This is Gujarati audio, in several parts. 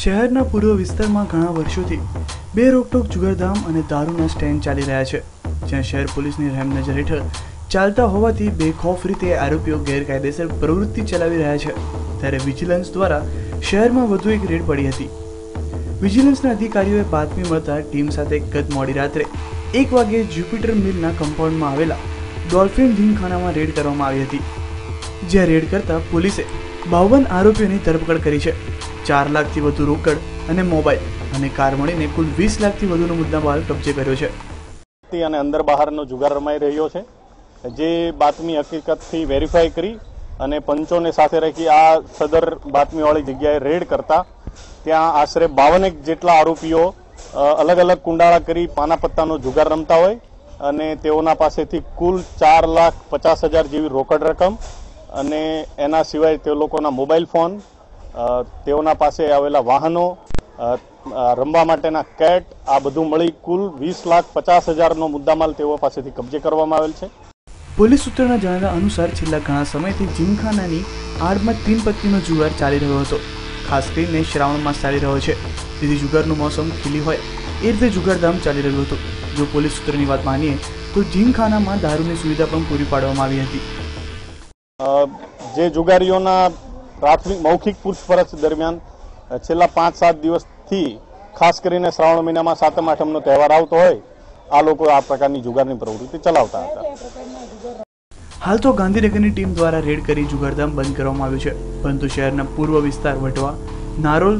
શહેરના પૂર્વ વિસ્તારમાં ઘણા વર્ષોથી બે રોકટોક જુગારધામ અને દારૂના સ્ટેન્ડ ચાલી રહ્યા છે, જ્યાં શહેર પોલીસની રહેમ નજર હેઠળ ચાલતા હોવાથી બેખોફ રીતે આરોપીઓ ગેરકાયદેસર પ્રવૃત્તિ ચલાવી રહ્યા છે. ત્યારે વિજિલન્સ દ્વારા શહેરમાં વધુ એક રેડ પડી હતી. વિજિલન્સના અધિકારીઓએ બાતમી મળતા ટીમ સાથે ગત મોડી રાત્રે એક વાગ્યે જ્યુપિટર મિલના કમ્પાઉન્ડમાં આવેલા ડોલ્ફિન ધીમખાનામાં રેડ કરવામાં આવી હતી, જ્યાં રેડ કરતા પોલીસે બાવન આરોપીઓની ધરપકડ કરી છે. ચાર લાખથી વધુ રોકડ અને મોબાઈલ અને કાર મળીને કુલ વીસ લાખથી વધુનો મુદ્દામાલ કબજે કર્યો છે. અને અંદર બહારનો જુગાર રમાઈ રહ્યો છે. જે બાતમી હકીકતથી વેરીફાઈ કરી અને પંચોને સાથે રાખી આ સદર બાતમીવાળી જગ્યાએ રેડ કરતા ત્યાં આશરે બાવનેક જેટલા આરોપીઓ અલગ અલગ કુંડાળા કરી પાના પત્તાનો જુગાર રમતા હોય અને તેઓના પાસેથી કુલ ચાર લાખ પચાસ હજાર જેવી રોકડ રકમ અને એના સિવાય તે લોકોના મોબાઈલ ફોન તેઓના પાસે આવેલા વાહનો રમવા માટેના કેટ આ બધું મળી કુલ વીસ લાખ પચાસ હજારનો મુદ્દામાલ તેઓ પાસેથી કબજે કરવામાં આવેલ છે. પોલીસ સૂત્રોના જણાવ્યા અનુસાર છેલ્લા ઘણા સમયથી જીમખાનાની આડમાં તીન પત્નીનો જુગાર ચાલી રહ્યો હતો. ખાસ કરીને શ્રાવણ માસ ચાલી રહ્યો છે. તેથી જુગારનું મોસમ ખીલી હોય એ રીતે જુગારધામ ચાલી રહ્યું હતું. જો પોલીસ સૂત્રની વાત માનીએ તો જીમખાનામાં દારૂની સુવિધા પણ પૂરી પાડવામાં આવી હતી. જે જુગારીઓના પ્રાથમિક મૌખિક પૂછપરછ દરમિયાન છેલ્લા પાંચ સાત દિવસથી ખાસ કરીને શ્રાવણ મહિનામાં સાતમ આઠમનો તહેવાર આવતો હોય, આ લોકો આ પ્રકારની જુગારની પ્રવૃત્તિ ચલાવતા હતા. હાલ તો ગાંધીનગરની ટીમ દ્વારા રેડ કરી જુગારધામ બંધ કરવામાં આવ્યું છે. પરંતુ શહેરના પૂર્વ વિસ્તાર વટવા નારોલ,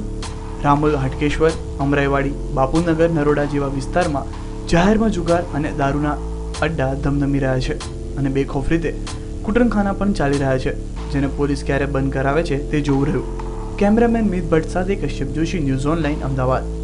રામોલ હાટકેશ્વર, અમરાઈવાડી, બાપુનગર, નરોડા જેવા વિસ્તારમાં જાહેરમાં જુગાર અને દારૂના અડ્ડા ધમધમી રહ્યા છે અને બેખોફ રીતે કુટરખાના પણ ચાલી રહ્યા છે. જેને પોલીસ ક્યારે બંધ કરાવે છે તે જોવું રહ્યું. કેમેરામેન મિત ભટ્ટ સાથે કશ્યપ જોશી ન્યૂઝ ઓનલાઈન અમદાવાદ.